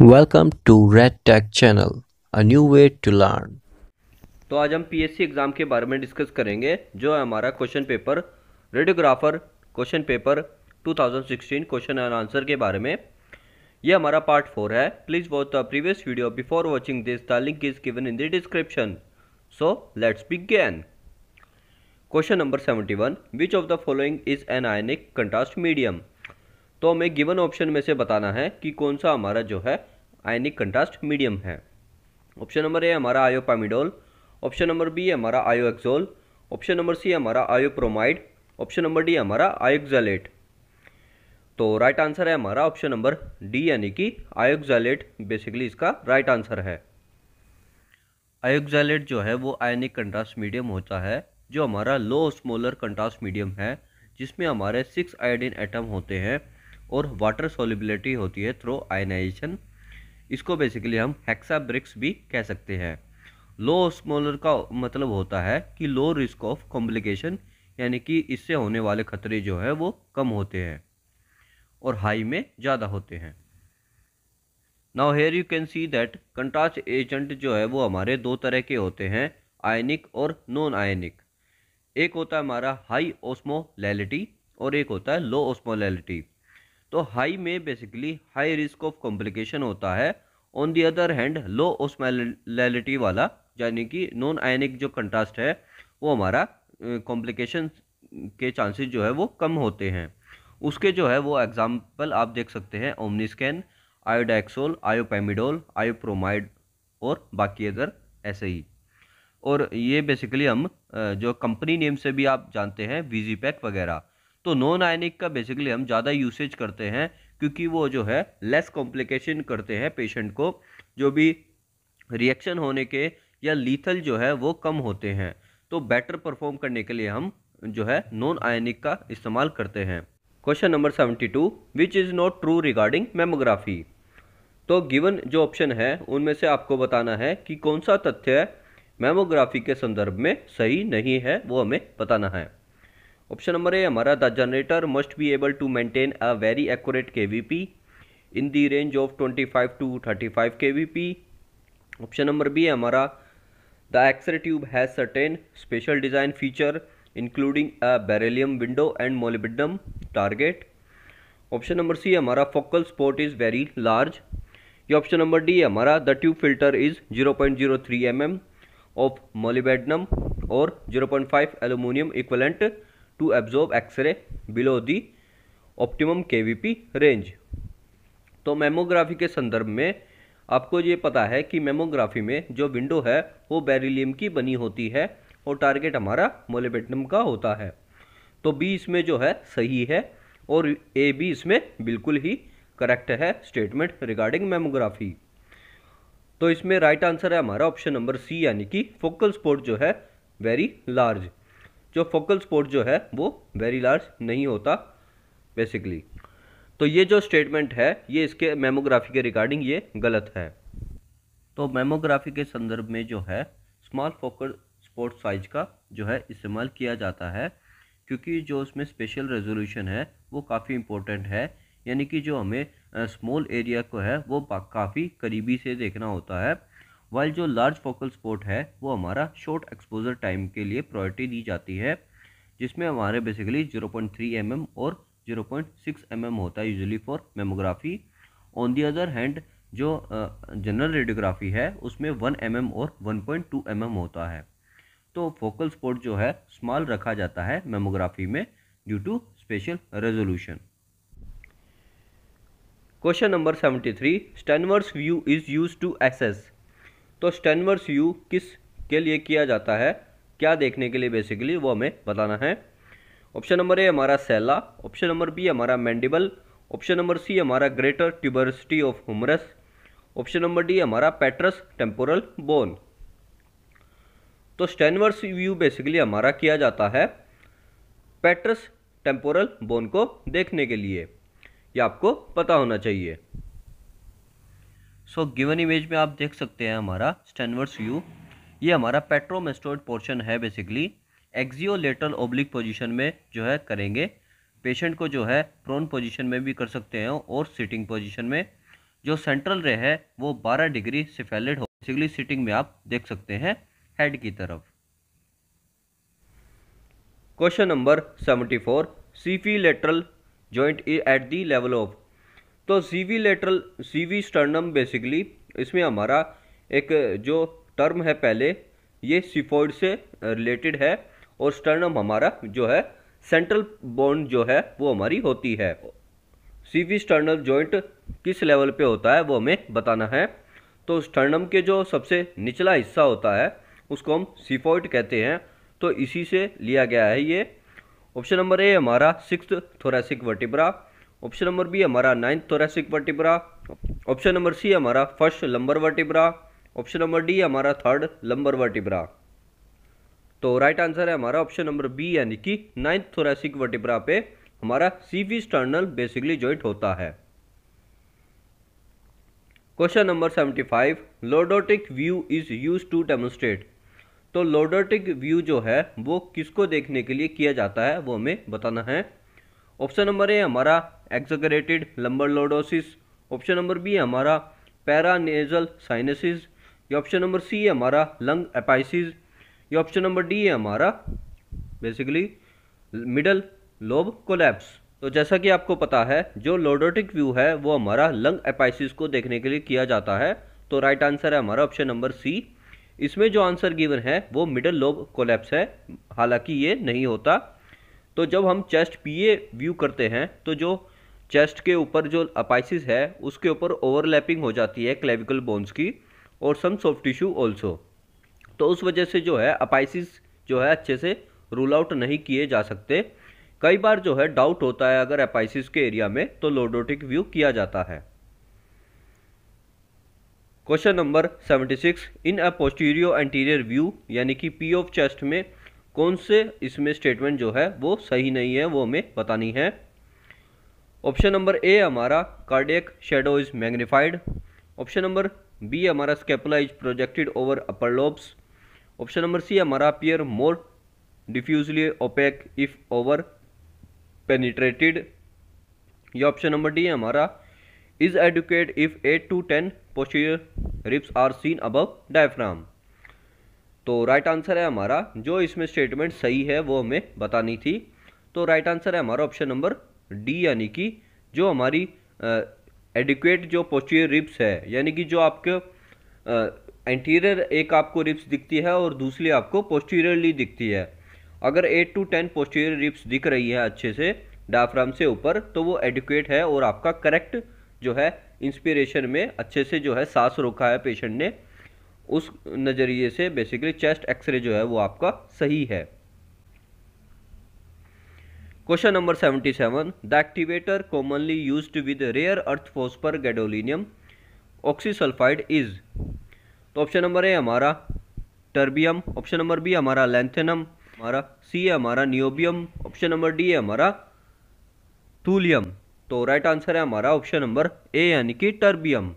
Welcome to Red Tech Channel, a new way to learn. तो आज हम PSC exam के बारे में डिस्कस करेंगे जो है हमारा question paper radiographer question paper 2016 question and answer के बारे में। ये हमारा पार्ट फोर है। Please watch the previous video before watching this the link is given in the description so let's begin question number 71 which of the following is an ionic contrast medium तो हमें given option में से बताना है कि कौन सा हमारा जो है आयनिक कंट्रास्ट मीडियम है। ऑप्शन नंबर ए हमारा आयोपामिडोल ऑप्शन नंबर बी हमारा आयोएक्सोल ऑप्शन नंबर सी हमारा आयोप्रोमाइड ऑप्शन नंबर डी हमारा आयोक्जालेट तो राइट आंसर है हमारा ऑप्शन नंबर डी यानी कि आयोक्जालेट बेसिकली इसका राइट आंसर है। आयोक्जालेट जो है वो आयनिक कंट्रास्ट मीडियम होता है, जो हमारा लो स्मोलर कंट्रास्ट मीडियम है, जिसमें हमारे सिक्स आयोडीन एटम होते हैं। और वाटर सोलिबिलिटी होती है थ्रो आयनाइजेशन इसको बेसिकली हम हेक्सा ब्रिक्स भी कह सकते हैं। लो स्मोलर का मतलब होता है कि लो रिस्क ऑफ़ कॉम्प्लिकेशन यानी कि इससे होने वाले खतरे जो है वो कम होते हैं और हाई में ज़्यादा होते हैं। Now here you can see that contrast agent जो है वो हमारे दो तरह के होते हैं आयनिक और नॉन आयनिक एक होता है हमारा हाई ओस्मोलैलिटी और एक होता है लो ओस्मोलैलिटी तो हाई में basically high risk of complication होता है। On the other hand low osmolality वाला, यानी कि नॉन आयनिक जो कंट्रास्ट है, वो हमारा कॉम्प्लिकेशन के चांसेस जो है वो कम होते हैं। उसके जो है वो एग्ज़ाम्पल आप देख सकते हैं ओमनीस्कैन आयोडाक्सोल आयोपेमिडोल आयोप्रोमाइड और बाकी अदर ऐसे ही। और ये बेसिकली हम जो कंपनी नेम से भी आप जानते हैं वीजी पैक वगैरह। तो नॉन आयनिक का बेसिकली हम ज़्यादा यूसेज करते हैं, क्योंकि वो जो है लेस कॉम्प्लिकेशन करते हैं पेशेंट को, जो भी रिएक्शन होने के या लीथल जो है, वो कम होते हैं। तो बेटर परफॉर्म करने के लिए हम जो है नॉन आयनिक का इस्तेमाल करते हैं। Question number seventy two which is not true regarding mammography तो गिवन जो ऑप्शन है, उनमें से आपको बताना है कि कौन सा तथ्य मेमोग्राफी के संदर्भ में सही नहीं है, वो हमें बताना है। ऑप्शन नंबर ए हमारा the generator must be able to maintain a very accurate K V P in the range of 25 to 35 K V P option number B हमारा the x-ray tube has certain special design feature including a beryllium window and molybdenum target option number C हमारा focal spot is very large ये option number D हमारा the tube filter is 0.03 mm of molybdenum और 0.5 aluminium equivalent to absorb x-ray below the optimum के range तो mammography के संदर्भ में आपको ये पता है कि मेमोग्राफी में जो विंडो है, वो बेरिलियम की बनी होती है और टारगेट हमारा मोलिबेटनम का होता है। तो बी इसमें जो है, सही है और ए बी इसमें बिल्कुल ही करेक्ट है स्टेटमेंट रिगार्डिंग मेमोग्राफी तो इसमें राइट आंसर है हमारा ऑप्शन नंबर सी यानी कि फोकल स्पोर्ट जो है वेरी लार्ज जो फोकल स्पोर्ट जो है, वो वेरी लार्ज नहीं होता बेसिकली तो ये जो स्टेटमेंट है, ये इसके मेमोग्राफी के रिगार्डिंग ये गलत है. तो मेमोग्राफी के संदर्भ में जो है स्मॉल फोकल स्पोर्ट साइज़ का जो है, इस्तेमाल किया जाता है, क्योंकि जो उसमें स्पेशल रेजोल्यूशन है, वो काफ़ी इम्पोर्टेंट है. यानी कि जो हमें स्मॉल एरिया को है, वो काफ़ी करीबी से देखना होता है. वाइल जो लार्ज फोकल स्पोर्ट है, वो हमारा शॉर्ट एक्सपोजर टाइम के लिए प्रायोरिटी दी जाती है, जिसमें हमारे बेसिकली 0.3 पॉइंट mm और 0.6 पॉइंट mm होता है usually for mammography on the other hand जो जनरल रेडियोग्राफी है, उसमें 1 mm और 1.2 पॉइंट mm होता है। तो फोकल स्पोर्ट जो है स्मॉल रखा जाता है मेमोग्राफी में due to special resolution question number 73 Stenvers view is use to assess तो स्टेनवर्स यू किस के लिए किया जाता है? क्या देखने के लिए बेसिकली वो हमें बताना है। ऑप्शन नंबर ए हमारा सेला ऑप्शन नंबर बी हमारा मैंडिबल ऑप्शन नंबर सी हमारा greater tuberosity of humerus option number D हमारा पेट्रस टेम्पोरल बोन तो स्टेनवर्स व्यू बेसिकली हमारा किया जाता है पेट्रस टेम्पोरल बोन को देखने के लिए। ये आपको पता होना चाहिए। सो गिवन इमेज में आप देख सकते हैं हमारा स्टेनवर्स व्यू ये हमारा पेट्रोमेस्टोइड पोर्शन है बेसिकली एक्जियोलेटरल ओब्लिक पोजीशन में जो है करेंगे. पेशेंट को जो है प्रोन पोजीशन में भी कर सकते हैं और सिटिंग पोजीशन में. जो सेंट्रल रे है, वो 12 डिग्री सिफेलिड हो बेसिकली सिटिंग में आप देख सकते हैं हेड की तरफ़. क्वेश्चन नंबर 74 सीवी lateral joint at the level of तो CV lateral CV sternum basically इसमें हमारा एक जो टर्म है पहले, ये सिफोइड से रिलेटेड है और स्टर्नम हमारा जो है सेंट्रल बोन जो है, वो हमारी होती है। सीवी स्टर्नल जॉइंट किस लेवल पे होता है, वो हमें बताना है। तो स्टर्नम के जो सबसे निचला हिस्सा होता है, उसको हम सीफोइड कहते हैं। तो इसी से लिया गया है ये। ऑप्शन नंबर ए हमारा six thoracic vertebra option number B हमारा ninth thoracic vertebra option number C हमारा first lumbar vertebra option number D हमारा थर्ड लंबर वर्टिब्रा तो राइट आंसर है हमारा ऑप्शन नंबर बी यानी कि नाइन्थ थोरेसिक वर्टिब्रा पे हमारा सीवी स्टर्नल बेसिकली जॉइंट होता है. Question number seventy five lordotic view is use to demonstrate तो लोडोटिक व्यू जो है, वो किसको देखने के लिए किया जाता है, वो हमें बताना है. ऑप्शन नंबर ए हमारा exaggerated lumbar lordosis option number B हमारा पैरानेजल साइनसिस ये ऑप्शन नंबर सी है, हमारा लंग एपाइसिस ये ऑप्शन नंबर डी है, हमारा बेसिकली मिडल लोब कोलैप्स तो जैसा कि आपको पता है, जो लोडोटिक व्यू है, वो हमारा लंग एपाइसिस को देखने के लिए किया जाता है. तो राइट आंसर है हमारा ऑप्शन नंबर सी इसमें जो आंसर गिवन है, वो मिडल लोब कोलैप्स है. हालाँकि ये नहीं होता. तो जब हम चेस्ट पीए व्यू करते हैं तो जो चेस्ट के ऊपर जो अपाइसिस है, उसके ऊपर ओवरलैपिंग हो जाती है क्लेविकल बोन्स की और सम सॉफ्ट टिश्यू ऑल्सो तो उस वजह से जो है अपाइसिस जो है अच्छे से रूल आउट नहीं किए जा सकते। कई बार जो है डाउट होता है अगर एपाइसिस के एरिया में तो लोडोटिक व्यू किया जाता है। Question number 76 in a posterior anterior view यानी कि पी ऑफ़ चेस्ट में, कौन से इसमें स्टेटमेंट जो है, वो सही नहीं है, वो हमें बतानी है। ऑप्शन नंबर ए हमारा cardiac shadow is magnified option number B हमारा scapula is projected over upper lobes option number C हमारा appear more diffusely opaque if over penetrated ये ऑप्शन नंबर डी हमारा is adequate if eight to ten posterior ribs are seen above diaphragm तो right right answer है हमारा, जो इसमें statement सही है वो हमें बतानी थी। तो राइट right आंसर है हमारा ऑप्शन नंबर डी यानी कि जो हमारी एडिक्वेट जो पोस्टीरियर रिप्स है, यानी कि जो आपके एंटीरियर एक आपको रिप्स दिखती है और दूसरी आपको पोस्टीरियरली दिखती है। अगर eight to ten posterior ribs दिख रही है अच्छे से डाफ्राम से ऊपर तो वो एडुकेट है और आपका करेक्ट जो है इंस्पिरेशन में अच्छे से जो है सांस रोका है पेशेंट ने, उस नज़रिए से बेसिकली चेस्ट एक्सरे जो है वो आपका सही है। Question number seventy seven the activator commonly use with rare earth phosphor gadolinium oxysulfide is तो ऑप्शन नंबर ए हमारा टर्बियम ऑप्शन नंबर बी हमारा लेंथेनम हमारा सी है हमारा नियोबियम ऑप्शन नंबर डी है हमारा थूलियम तो राइट आंसर है हमारा ऑप्शन नंबर ए यानी कि terbium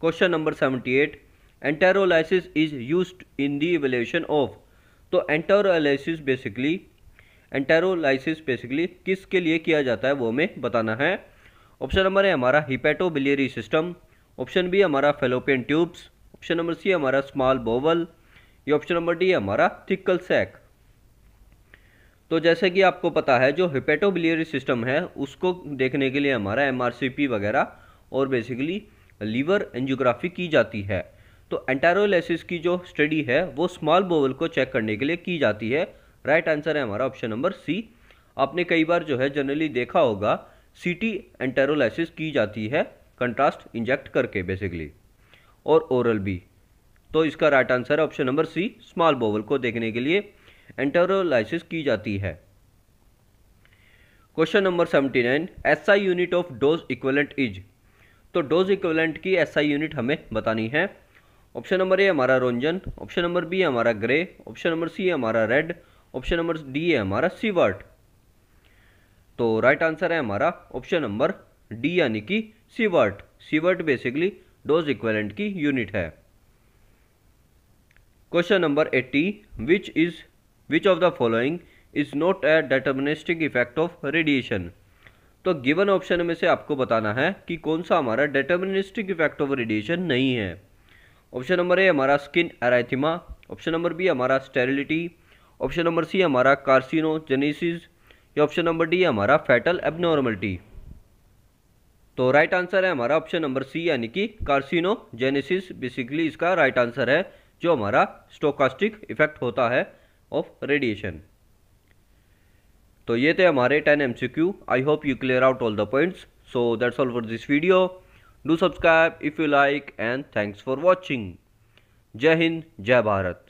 question number seventy eight enteroclysis is use in the evaluation of तो एंटेरोलाइसिस बेसिकली एंटेरोलाइसिस बेसिकली किसके लिए किया जाता है वो हमें बताना है। ऑप्शन नंबर है हमारा हिपेटोबिलियरी सिस्टम ऑप्शन बी हमारा fallopian tubes option number C हमारा स्मॉल बोवल ये ऑप्शन नंबर डी है हमारा थिकल सैक तो जैसे कि आपको पता है, जो हिपेटोबिलियरी सिस्टम है, उसको देखने के लिए हमारा एमआरसीपी वगैरह और बेसिकली लीवर एंजियोग्राफी की जाती है। तो एंटारोलाइसिस की जो स्टडी है, वो स्मॉल बोवल को चेक करने के लिए की जाती है। राइट आंसर है हमारा ऑप्शन नंबर सी आपने कई बार जो है जनरली देखा होगा सीटी एंटेरोलाइसिस की जाती है कंट्रास्ट इंजेक्ट करके बेसिकली और ओरल भी तो इसका राइट आंसर है option number C small bowel को देखने के लिए. एंटेरोलाइसिस की जाती है. Question number seventy nine S I unit of dose equivalent is तो डोज इक्वलेंट की एस आई यूनिट हमें बतानी है. ऑप्शन नंबर ए हमारा रोंजन ऑप्शन नंबर बी हमारा ग्रे ऑप्शन नंबर सी हमारा रेड ऑप्शन नंबर डी है हमारा सीवर्ट तो राइट आंसर है हमारा ऑप्शन नंबर डी, यानी कि sievert sievert basically dose equivalent की यूनिट है। Question number 80 which is which of the following is not a deterministic effect of radiation तो गिवन ऑप्शन में से आपको बताना है कि कौन सा हमारा डिटर्मिनिस्टिक इफ़ेक्ट ऑफ़ रेडिएशन नहीं है। ऑप्शन नंबर ए हमारा skin erythema option number B हमारा स्टेरिलिटी ऑप्शन नंबर सी हमारा कार्सिनोजेनेसिस, या ऑप्शन नंबर डी हमारा फैटल एबनॉर्मलिटी। तो राइट आंसर है हमारा ऑप्शन नंबर सी, यानी कि कार्सिनोजेनेसिस। बेसिकली इसका राइट आंसर है, जो हमारा स्टोकास्टिक इफ़ेक्ट होता है ऑफ़ रेडिएशन तो ये थे हमारे 10 M C Q I hope you clear out all the points so that's all for this video do subscribe if you like and thanks for watching जय हिंद, जय भारत।